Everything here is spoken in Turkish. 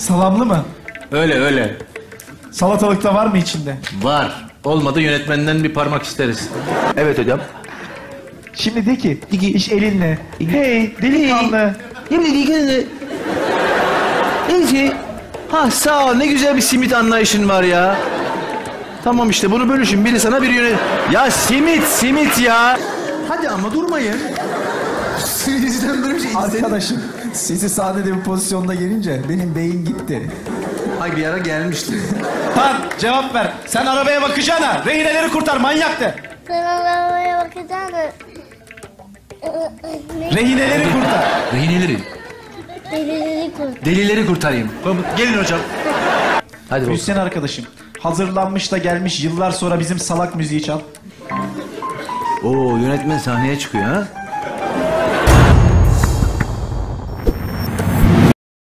Salamlı mı? Öyle öyle. Salatalık da var mı içinde? Var. Olmadı yönetmenden bir parmak isteriz. Evet hocam. Şimdi de ki iş elinle. Hey delikanlı. Yemin ediyorum. Neyse. Ha sağ ol ne güzel bir simit anlayışın var ya. Tamam işte bunu bölüşün. Biri sana biri yönet. Ya simit simit ya. Hadi ama durmayın. Sizden böyle şey Arkadaşım sizi sahnede bir pozisyonda gelince benim beyin gitti. Ay bir ara gelmişti. Lan cevap ver. Sen arabaya bakacağına rehineleri kurtar manyak de. Ben arabaya bakacağım da... Rehineleri kurtar. Rehineleri. Delileri kurt. Delileri kurtarayım. Gelin hocam. Hadi bakalım. Müzisyen arkadaşım. Hazırlanmış da gelmiş yıllar sonra bizim salak müziği çal. Oo yönetmen sahneye çıkıyor ha.